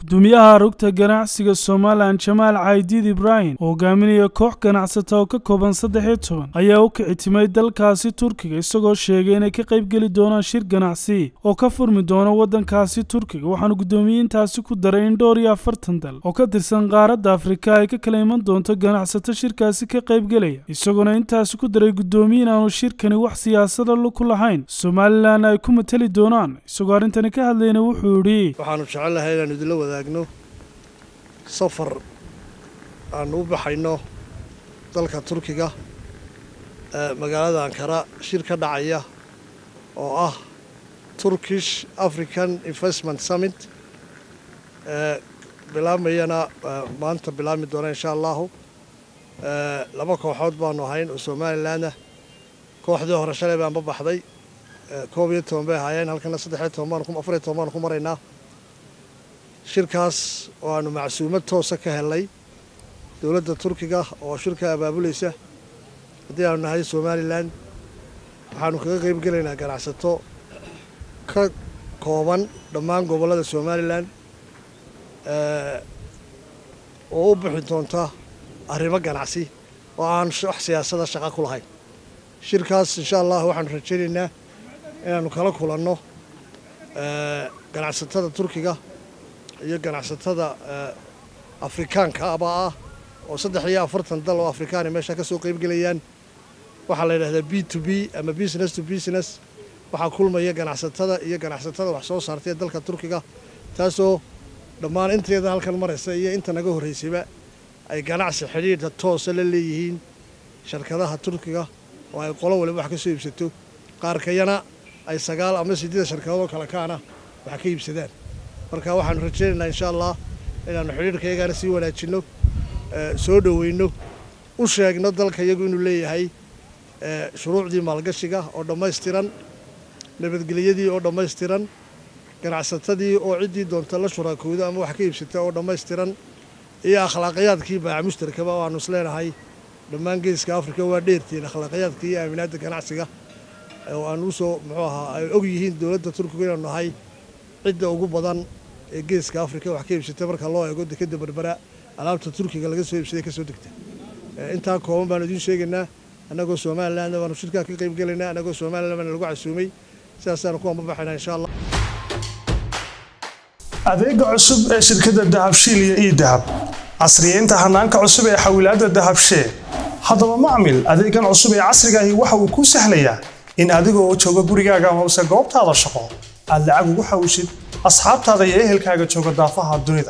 gudoomiyaha rugta ganacsiga somalilan jamaal caydiid ibraahim oo hogaaminaya koox ganacsata oo ka kooban saddex iyo toban ayaa u kici timay dalkaasi turkiga isagoo sheegay inay ka qaybgeli doonaan shir ganacsi oo ka furmi doono waddankaasi turkiga. Waxaana guddoomiyiintaasi ku daray in dhowr iyo afartan dal oo ka tirsan qaaradda afrika ay ka kala iman doonto ganacsato shirkaasi ka qaybgelaya isagoona intaasi ku daray guddoomiyin aanu shirkani wax siyaasada ku lahayn. Somalilan ay ku matali doonaan isagoo arrintani ka hadlayna wuxuu yidhi wadaagno safar aanu u baxayno dalka turkiga magaalada ankara shir ka dhacaya oo ah turkish african investment summit bilaabmayana maanta bilaabmi doona insha allahu laba kooxood baanu ahayn oo somalilanah kooxdii hore shalay baanba baxday. Koob iyo toban bay ahaayeen halkana saddexiyo toban baan afariyo toban baanu ku maraynaa shirkaas oo aanu macsuumad toosa ka helnay dowladda turkiga oo shirka abaabulaysa haddii aanu nahay somalilan waxaanu kaga qayb gelaynaa ganacsato ka kooban dhammaan gobollada somalilan oo u bixi doonta arrimo ganacsi oo aan wax siyaasada shaqa ku lahayn. Shirkaas insha allah waxaanu rajaynaynaa inaanu kala kulanno ganacsatada turkiga iyo ganacsatada afrikaanka aba ah oo saddex iyo afartan dal oo afrikaani meesha ka soo qaybgelayaan waxaa la yidhahdaa b to b ama business to business. Waxaa kulmaya ganacsatada iyo ganacsatada wax soo saartay ee dalka turkiga taasoo dhammaan inteeda halkan maraysa iyo inta naga horraysayba ay ganacsi xidhiidha toosa la leeyihiin shirkadaha turkiga oo ay qolo waliba wax ka soo iibsato. Qaarkayana ay sagaal ama siddeeda shirkadoodoo kale kaana wax ka iibsadaan marka waxaanu rajaynaynaa insha allah inaannu xidhiidhkayagaana sii wanaajinno soo dhoweyno u sheegno dalka iyagu inuu leeyahay shuruucdii maalgashiga oo dhammaystiran nabadgelyadii oo dhammaystiran ganacsatadii oo ciddii doonta la shuraakooda ama wax ka iibsata oo dhammaystiran iyo akhlaaqiyaadkii baaca mushtarkaba oo aanu isleenahay dhammaan geeska afrika waa dheertiin akhlaaqiyaadka iyo aaminaadda ganacsiga oo aan u soo muxuu ahaa ay og yihiin dowladda turkiga inaanu nahay cidda ugu badan ee geeska afrika wax ka iibsata marka loo eego dekeda berbera alaabta turkiga laga soo iibsaday ka soo degta intaa kooban baanu idiin sheegaynaa annagoo somalilan baanu shirkaa ka qayb gelaynaa annagoo somalilan baana lagu casuumay. Sidaasaanu ku ambabaxaynaa insha allah. Adeega cusub ee shirkadda dahabshiil iyo ii dahab. Casriyeynta hanaanka cusub ee xawilaadda dahabshee haddaba macmil adeegan cusub ee casrigaahi waxa uu kuu sahlayaa in adigoo jooga gurigaaga amase goobtaada shaqo. Aad lacag ugu xawishid asxaabtaada iyo ehelkaaga jooga daafaha dunida